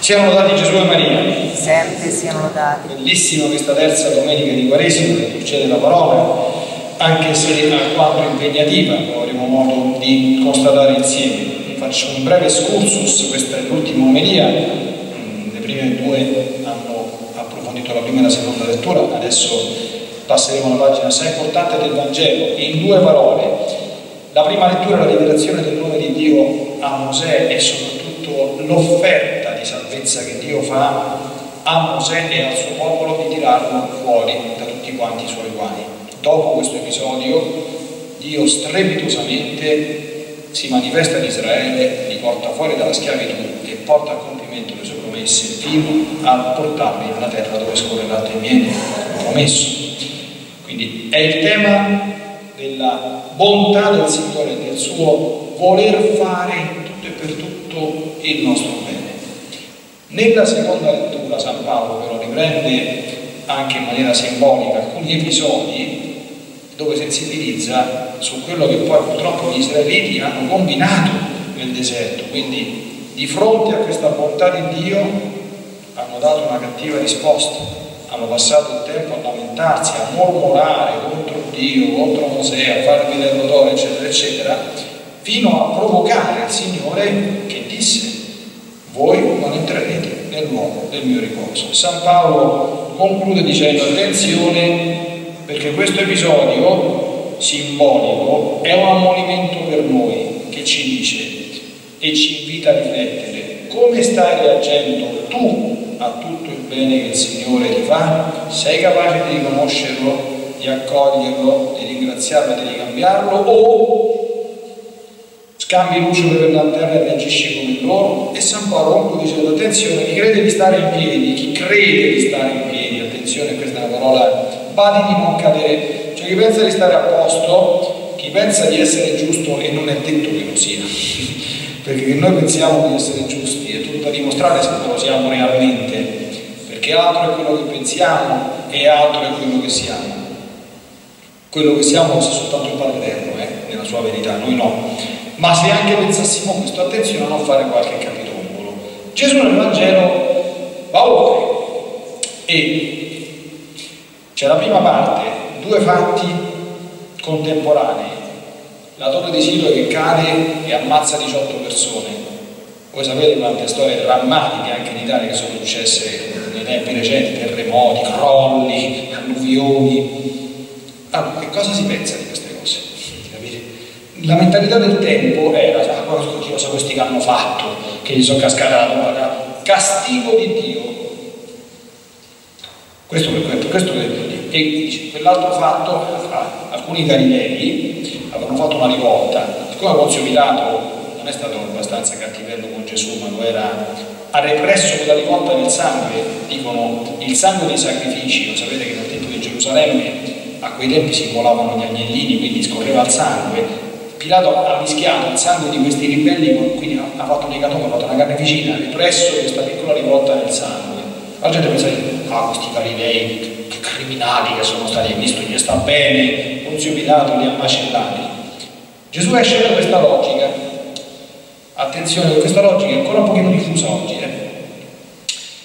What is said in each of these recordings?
Siano lodati Gesù e Maria. sempre siano lodati. Bellissima questa terza domenica di Quaresima che succede la parola, anche se alquanto impegnativa, lo avremo modo di constatare insieme. Vi faccio un breve excursus, questa è l'ultima omelia, Mm, le prime due hanno approfondito la prima e la seconda lettura, adesso passeremo alla pagina assai importante del Vangelo, in due parole. La prima lettura è la rivelazione del nome di Dio a Mosè e soprattutto l'offerta salvezza che Dio fa a Mosè e al suo popolo di tirarlo fuori da tutti quanti i suoi guai. Dopo questo episodio Dio strepitosamente si manifesta ad Israele, li porta fuori dalla schiavitù e porta a compimento le sue promesse fino a portarli nella terra dove scorre latte e miele, promesso. Quindi è il tema della bontà del Signore, del suo voler fare in tutto e per tutto il nostro bene. Nella seconda lettura San Paolo però riprende anche in maniera simbolica alcuni episodi dove sensibilizza su quello che poi purtroppo gli israeliti hanno combinato nel deserto, quindi di fronte a questa bontà di Dio hanno dato una cattiva risposta, hanno passato il tempo a lamentarsi, a mormorare contro Dio, contro Mosè, a fare vedere l'odore, eccetera, eccetera, fino a provocare il Signore che voi non entrerete nel luogo del mio riposo. San Paolo conclude dicendo attenzione perché questo episodio simbolico è un ammonimento per noi che ci dice e ci invita a riflettere come stai reagendo tu a tutto il bene che il Signore ti fa? Sei capace di riconoscerlo, di accoglierlo, di ringraziarlo e di ricambiarlo o scambi lucciole per lanterna e reagisci come loro e San Paolo dicendo attenzione chi crede di stare in piedi chi crede di stare in piedi attenzione questa è una parola badi di non cadere. Cioè chi pensa di stare a posto chi pensa di essere giusto e non è detto che lo sia. Perché noi pensiamo di essere giusti è tutto da dimostrare se lo siamo realmente. Perché altro è quello che pensiamo e altro è quello che siamo. Quello che siamo lo sa soltanto il Padre Eterno eh, nella sua verità, noi no ma se anche pensassimo questo, attenzione a non fare qualche capitombolo. Gesù nel Vangelo va oltre e c'è la prima parte, due fatti contemporanei. La torre di Silo che cade e ammazza 18 persone. Voi sapete quante storie drammatiche anche in Italia che sono successe nei tempi recenti, terremoti, crolli, alluvioni. Allora, che cosa si pensa di queste? La mentalità del tempo era, cosa questi che hanno fatto, che gli sono cascati la tomba, castigo di Dio. Questo per questo per Dio. E dice, quell'altro fatto, alcuni galilei avevano fatto una rivolta, siccome Ponzio Pilato non è stato abbastanza cattivello con Gesù, ma lo era, ha represso quella rivolta nel sangue, dicono il sangue dei sacrifici, lo sapete che nel tempo di Gerusalemme a quei tempi si volavano gli agnellini, quindi scorreva il sangue, Pilato ha mischiato il sangue di questi ribelli, quindi ha fatto un ecatombe, ha fatto una carneficina, ha ripresso questa piccola rivolta nel sangue. La gente pensa, ah, questi galilei, che criminali che sono stati, visto gli sta bene, Ponzio Pilato li ha macellati. Gesù esce da questa logica, attenzione, questa logica è ancora un pochino diffusa oggi. Eh?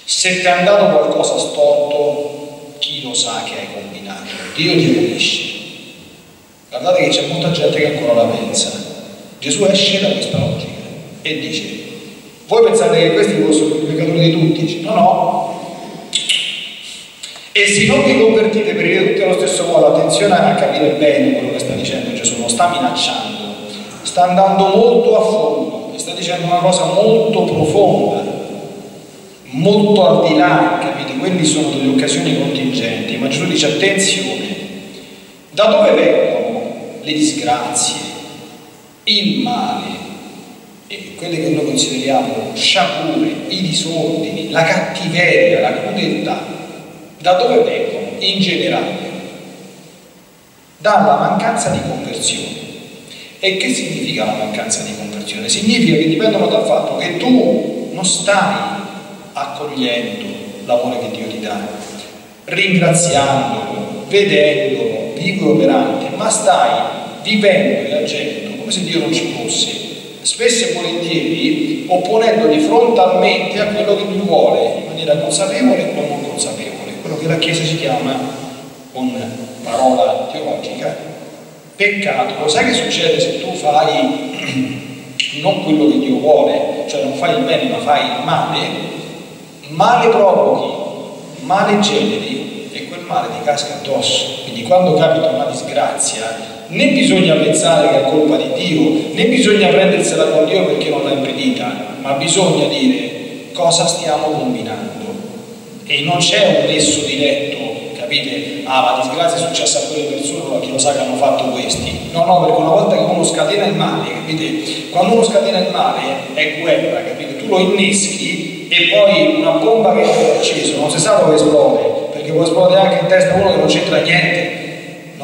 Se ti è andato qualcosa storto, chi lo sa che hai combinato? Dio ti punisce. Guardate che c'è molta gente che ancora la pensa. Gesù esce da questa logica e dice, voi pensate che questi fossero i peccatori di tutti? Dice, no, no. E se non vi convertite per dire tutti allo stesso modo, attenzione a capire bene quello che sta dicendo Gesù, non sta minacciando, sta andando molto a fondo, e sta dicendo una cosa molto profonda, molto al di là, capite? Quelle sono delle occasioni contingenti, ma Gesù dice attenzione, da dove vengono le disgrazie, il male e quelle che noi consideriamo sciagure, i disordini, la cattiveria, la crudeltà, da dove vengono in generale? Dalla mancanza di conversione. E che significa la mancanza di conversione? Significa che dipendono dal fatto che tu non stai accogliendo l'amore che Dio ti dà, ringraziandolo, vedendolo, vivo e operante, ma stai vivendo e agendo come se Dio non ci fosse, spesso e volentieri opponendoli frontalmente a quello che lui vuole, in maniera consapevole o non consapevole, quello che la Chiesa si chiama, con parola teologica, peccato. Sai che succede se tu fai non quello che Dio vuole, cioè non fai il bene ma fai il male, male provochi, male generi e quel male ti casca addosso. Quindi quando capita una disgrazia, né bisogna pensare che è colpa di Dio, né bisogna prendersela con Dio perché non l'ha impedita, ma bisogna dire cosa stiamo combinando. E non c'è un nesso diretto, capite? Ah, la disgrazia è successa a quelle persone, ma chi lo sa che hanno fatto questi. No, no, perché una volta che uno scatena il male, capite? Quando uno scatena il male è guerra, capite? Tu lo inneschi e poi una bomba che è acceso, non si sa dove esplode, esplodere anche in testa uno che non c'entra niente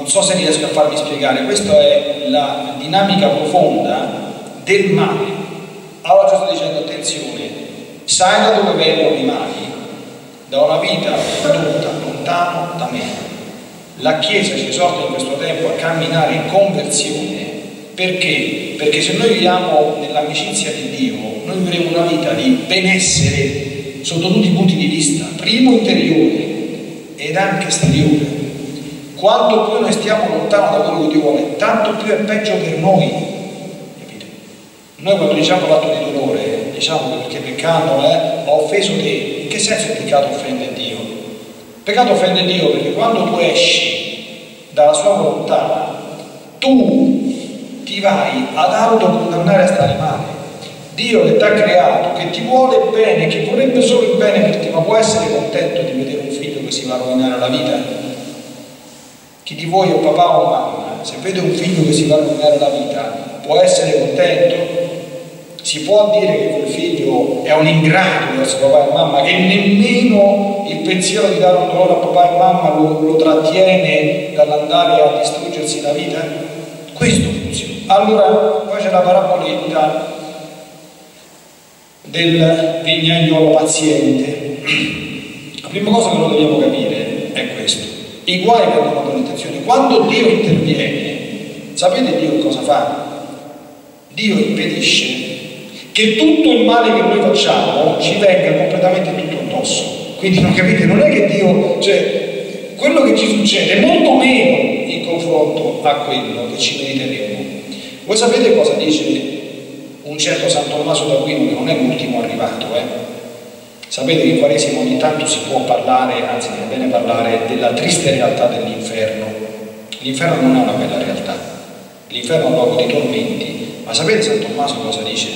non so se riesco a farmi spiegare, questa è la dinamica profonda del male. Allora Gesù sta dicendo attenzione, sai da dove vengono i mali? Da una vita tutta lontano da me. La Chiesa ci esorta in questo tempo a camminare in conversione perché? Perché se noi viviamo nell'amicizia di Dio, noi vivremo una vita di benessere sotto tutti i punti di vista, primo interiore ed anche esteriore quanto più noi stiamo lontano da quello che Dio vuole, tanto più è peggio per noi. Capite? Noi quando diciamo l'atto di dolore, diciamo perché peccando eh, ho offeso te. In che senso il peccato offende Dio? Il peccato offende Dio perché quando tu esci dalla sua volontà, tu ti vai ad autocondannare a stare male. Dio che ti ha creato, che ti vuole bene, che vorrebbe solo il bene per te, ma può essere contento di vedere un figlio che si va a rovinare la vita? Chi di voi è papà o mamma, se vede un figlio che si va a rovinare la vita, può essere contento? Si può dire che quel figlio è un ingrato verso papà e mamma, che nemmeno il pensiero di dare un dolore a papà e mamma lo, lo trattiene dall'andare a distruggersi la vita? Questo funziona. Allora, poi c'è la paraboletta del vignaiolo paziente. La prima cosa che noi dobbiamo capire è questo i guai vengono dalle intenzioni. Quando Dio interviene, sapete Dio cosa fa? Dio impedisce che tutto il male che noi facciamo ci venga completamente tutto addosso. Quindi non capite, non è che Dio, cioè, quello che ci succede è molto meno in confronto a quello che ci meriteremo. Voi sapete cosa dice un certo San Tommaso d'Aquino, che non è l'ultimo arrivato, eh? Sapete che in Quaresima ogni tanto si può parlare, anzi è bene parlare, della triste realtà dell'inferno. L'inferno non è una bella realtà, l'inferno è un luogo di tormenti, ma sapete San Tommaso cosa dice?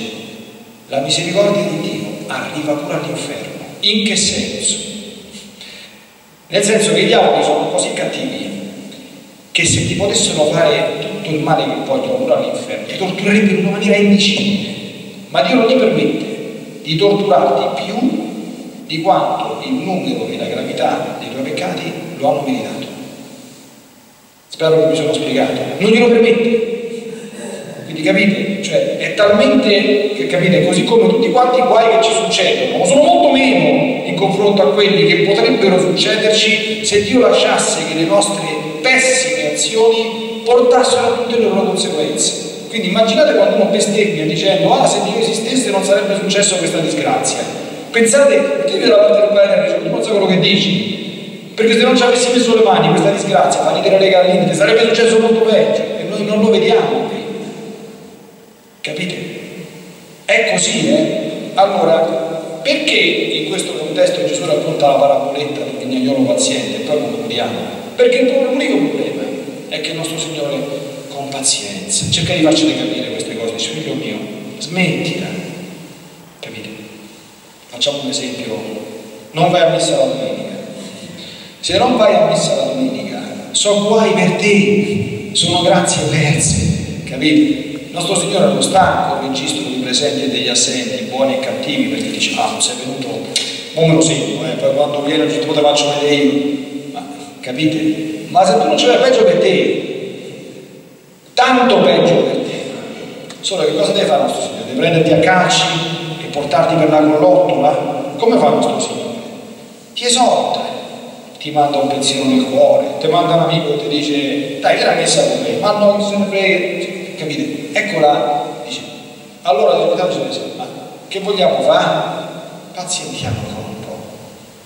La misericordia di Dio arriva pure all'inferno. In che senso? Nel senso che i diavoli sono così cattivi che se ti potessero fare tutto il male che vogliono pure all'inferno, ti torturerebbero in una maniera indicibile. Ma Dio non gli permette di torturarti più di quanto il numero e la gravità dei tuoi peccati lo hanno meritato. Spero che mi sono spiegato. Non glielo permette. Quindi capite? Cioè, è talmente, che capite, così come tutti quanti i guai che ci succedono, sono molto meno in confronto a quelli che potrebbero succederci se Dio lasciasse che le nostre pessime azioni portassero tutte le loro conseguenze. Quindi immaginate quando uno bestemmia dicendo ah se Dio esistesse non sarebbe successo questa disgrazia. Pensate, mettete dalla parte del padre e dice, non sai quello che dici, perché se non ci avessi messo le mani questa disgrazia, fa ridere le galline, sarebbe successo molto peggio e noi non lo vediamo qui. Capite? È così, eh? Allora, perché in questo contesto Gesù racconta la paraboletta del vignaiolo paziente e poi concludiamo? Perché l'unico problema è che il nostro Signore pazienza cerca di farcene capire queste cose, dice figlio mio, smettila, Facciamo un esempio, non vai a messa la domenica. Se non vai a messa la domenica, so guai per te, sono grazie perse, capite? Il nostro Signore non sta con registro di presenti e degli assenti, buoni e cattivi, perché dice, ah, non sei venuto, non me lo sento, eh, poi quando viene giusto te faccio vedere io. Ma, capite? Ma se tu non ce l'hai peggio per te, tanto peggio per te. Solo che cosa deve fare nostro Signore? Deve prenderti a calci portarti per la collottola? Come fa questo Signore? Ti esorta, ti manda un pensiero nel cuore, ti manda un amico e ti dice dai, vieni a messa con me, ma no, se ne frega, capite? Eccola, dice, Allora l'Eredità dice, ma che vogliamo fare? Pazientiamo un po',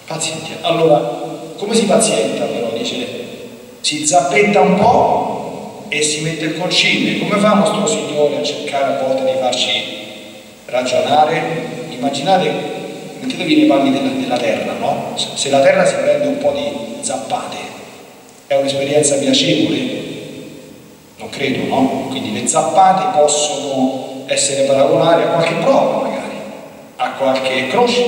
pazientiamo. Allora, come si pazienta però? Dice, si zappetta un po' e si mette il concime. Come fa nostro Signore a cercare a volte di farci ragionare? Immaginate, mettetevi nei panni della, della terra, no? Se la terra si prende un po' di zappate, è un'esperienza piacevole? Non credo, no? Quindi le zappate possono essere paragonari a qualche prova magari, a qualche croce,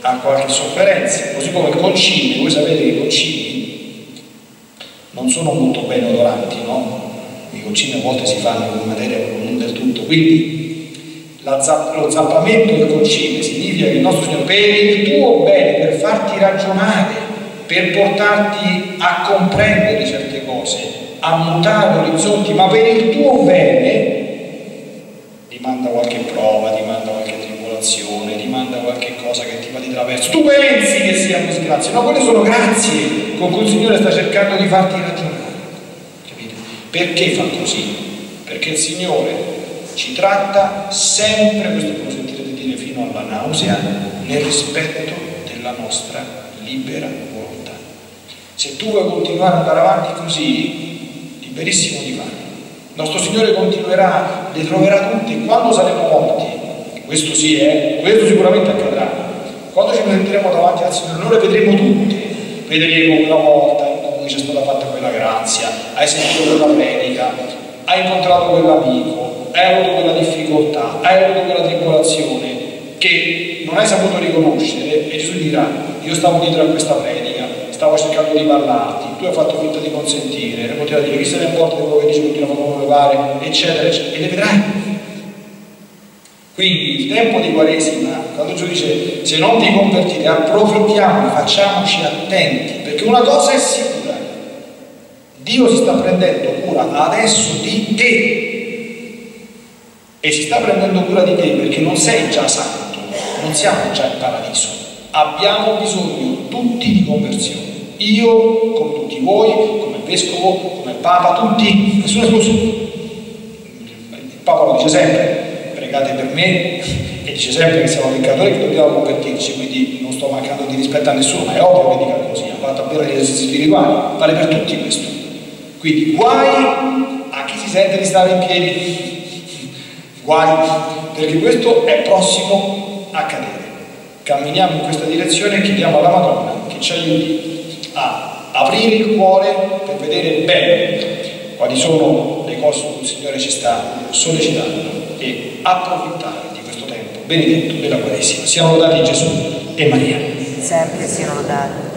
a qualche sofferenza, così come il concime, voi sapete che i concimi non sono molto ben odoranti, no? I concimi a volte si fanno con materia non del tutto, quindi zapp lo zappamento del concime significa che il nostro Signore per il tuo bene, per farti ragionare, per portarti a comprendere certe cose, a mutare orizzonti, ma per il tuo bene ti manda qualche prova, ti manda qualche tribolazione, ti manda qualche cosa che ti va di traverso. Tu pensi che siano disgrazie, no, quelle sono grazie con cui il Signore sta cercando di farti ragionare. Capite? Perché fa così? Perché il Signore ci tratta sempre, questo lo sentirete dire fino alla nausea, nel rispetto della nostra libera volontà. Se tu vuoi continuare ad andare avanti così, liberissimo di farlo il nostro Signore continuerà, le troverà tutte quando saremo morti. Questo sì, eh? questo sicuramente accadrà. Quando ci presenteremo davanti al Signore, noi le vedremo tutte. Vedremo quella volta in cui c'è stata fatta quella grazia, hai sentito quella predica, hai incontrato quell'amico, hai avuto quella difficoltà, hai avuto quella tribolazione che non hai saputo riconoscere e Gesù dirà, io stavo dietro a questa predica, stavo cercando di parlarti, tu hai fatto finta di consentire, e continua a dire chi se ne importa di quello che dice, continua a fare eccetera, eccetera, e le vedrai. Quindi il tempo di Quaresima, quando Gesù dice se non ti convertite, approfittiamo, facciamoci attenti, perché una cosa è sicura, Dio si sta prendendo cura adesso di te e si sta prendendo cura di te perché non sei già santo, non siamo già in paradiso, abbiamo bisogno tutti di conversione. Io, come tutti voi, come vescovo, come papa, tutti, nessuno escluso. Il papa lo dice sempre, pregate per me, e dice sempre che siamo peccatori che dobbiamo convertirci, quindi non sto mancando di rispetto a nessuno, ma è ovvio che dica così, ha fatto appena gli esercizi spirituali, vale per tutti questo. Quindi guai a chi si sente di stare in piedi, guai, perché questo è prossimo a cadere. Camminiamo in questa direzione e chiediamo alla Madonna che ci aiuti a aprire il cuore per vedere bene quali sono le cose che il Signore ci sta sollecitando e approfittare di questo tempo benedetto della Quaresima. Siamo lodati Gesù e Maria. Sempre siano lodati.